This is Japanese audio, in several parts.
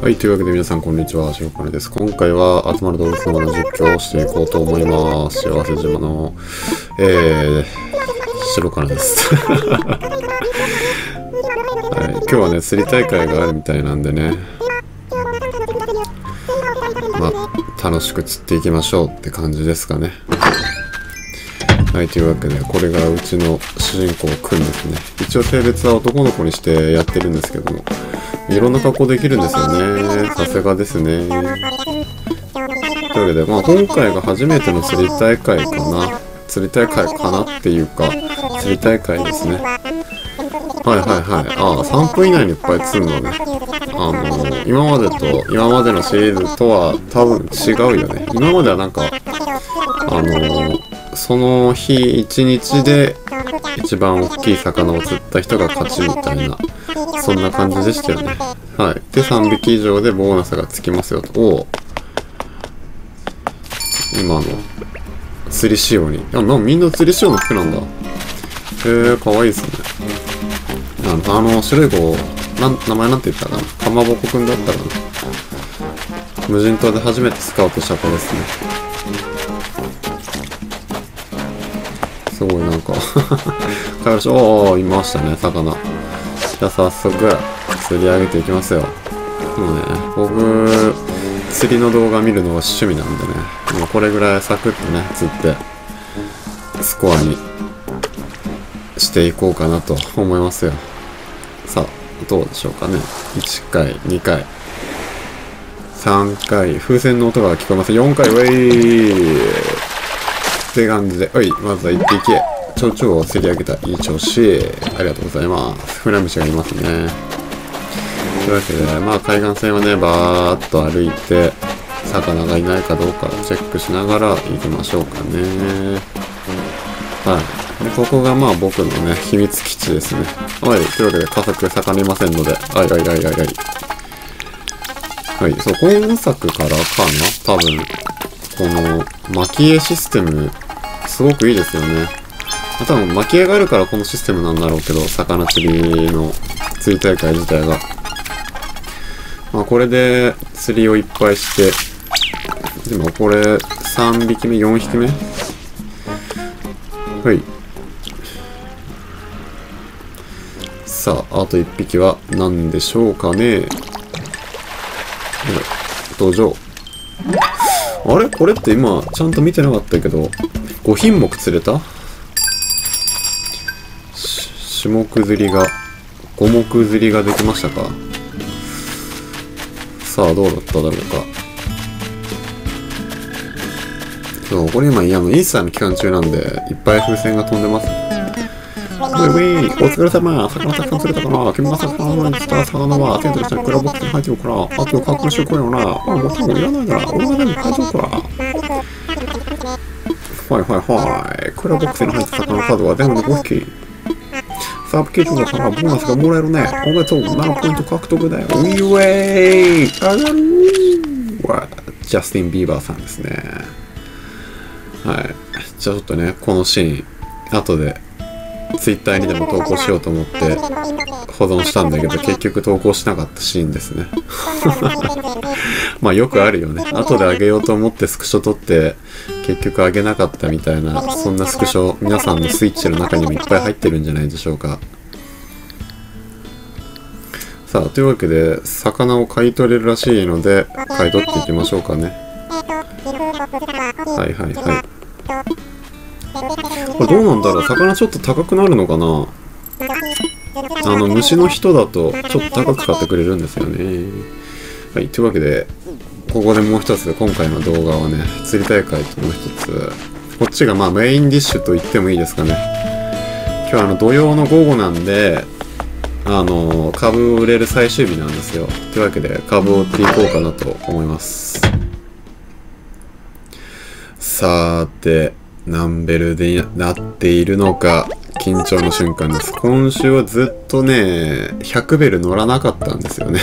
はい、というわけで皆さんこんにちは、しろかねです。今回は集まる動物の実況をしていこうと思います。幸せ島の、えー、白かねです。はい、今日はね、釣り大会があるみたいなんでね、まあ、楽しく釣っていきましょうって感じですかね。はい、というわけで、これがうちの主人公くんですね。一応性別は男の子にしてやってるんですけども、いろんな格好できるんですよね。さすがですね。というわけで、まあ今回が初めての釣り大会かな。釣り大会かなっていうか、釣り大会ですね。はいはいはい。ああ、3分以内にいっぱい釣るのね。あの今までと、今までのシリーズとは多分違うよね。今まではなんか、あのその日一日で一番大きい魚を釣った人が勝ちみたいなそんな感じでしたよね。はい。で3匹以上でボーナスがつきますよと。お今の釣り仕様に。あなみんな釣り仕様の服なんだ。へえかわいいですね。ああの白い子なん名前なんて言ったかな。かまぼこくんだったかな。無人島で初めてスカウトした子ですね。すごいなんか。かよしおおいましたね魚じゃあ早速釣り上げていきますよ。もうね僕釣りの動画見るのが趣味なんでね。もうこれぐらいサクッとね釣ってスコアにしていこうかなと思いますよ。さあどうでしょうかね。1回2回。3回。風船の音が聞こえます。4回。ウェイって感じで、おい、まずは行蝶々を釣り上げたいい調子。ありがとうございます。フラムシがいますね。というわけで、まあ海岸線はね、バーっと歩いて、魚がいないかどうかチェックしながら行きましょうかね。はい。で、ここがまあ僕のね、秘密基地ですね。はい。というわけで、加速魚いませんので、はいはいはいはいはい。はい。そう、今作からかな？多分。この蒔絵システムすごくいいですよね多分蒔絵がるからこのシステムなんだろうけど魚釣りの釣り大会自体が。まあこれで釣りをいっぱいしてでもこれ3匹目4匹目？はい。さああと1匹は何でしょうかね？登場。あれ？これって今、ちゃんと見てなかったけど、5品目釣れた？種目釣りが、5目釣りができましたか？さあ、どうだっただろうか。そう、これ今、いや、イースターの期間中なんで、いっぱい風船が飛んでます。ウィウィーお疲れ様。魚たくさん釣れたかな？君が魚のに釣った魚はテントにしたクラボックスに入ってるからあと確認してこいよな。あもちろんいらないから俺が全部買いとくから。はいはいはい。クラボックスに入った魚のカードは全部で5匹サブキットだからボーナスがもらえるね。おめでとう。7ポイント獲得だよ。ウィーウェイ。上がるわジャスティン・ビーバーさんですね。はい。じゃあちょっとねこのシーン後でツイッターにでも投稿しようと思って保存したんだけど結局投稿しなかったシーンですね。まあよくあるよね。後であげようと思ってスクショ撮って結局あげなかったみたいなそんなスクショ皆さんのスイッチの中にもいっぱい入ってるんじゃないでしょうか。さあというわけで魚を買い取れるらしいので買い取っていきましょうかね。はいはいはい。これどうなんだろう？魚ちょっと高くなるのかな？あの虫の人だとちょっと高く買ってくれるんですよね。はいというわけでここでもう一つ今回の動画はね釣り大会ともう一つこっちがまあメインディッシュと言ってもいいですかね。今日あの土曜の午後なんであの株を売れる最終日なんですよ。というわけで株を売っていこうかなと思います。さて何ベルでなっているのか緊張の瞬間です。今週はずっとね100ベル乗らなかったんですよね。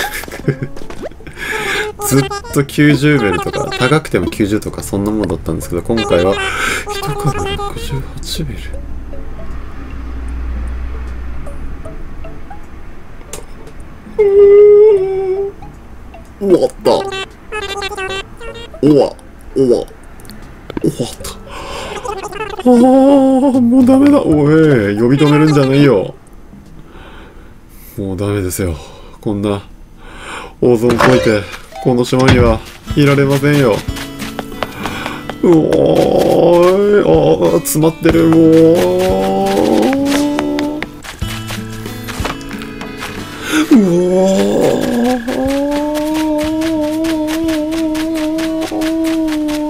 ずっと90ベルとか高くても90とかそんなもんだったんですけど今回は1株68ベル。終わった。終わ終わ。終わった。ああもうダメだ。おい呼び止めるんじゃないよ。もうダメですよ。こんな大損こいて。この島にはいられませんよ。うおーい。あー詰まってるもう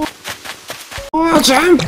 うおジャンプ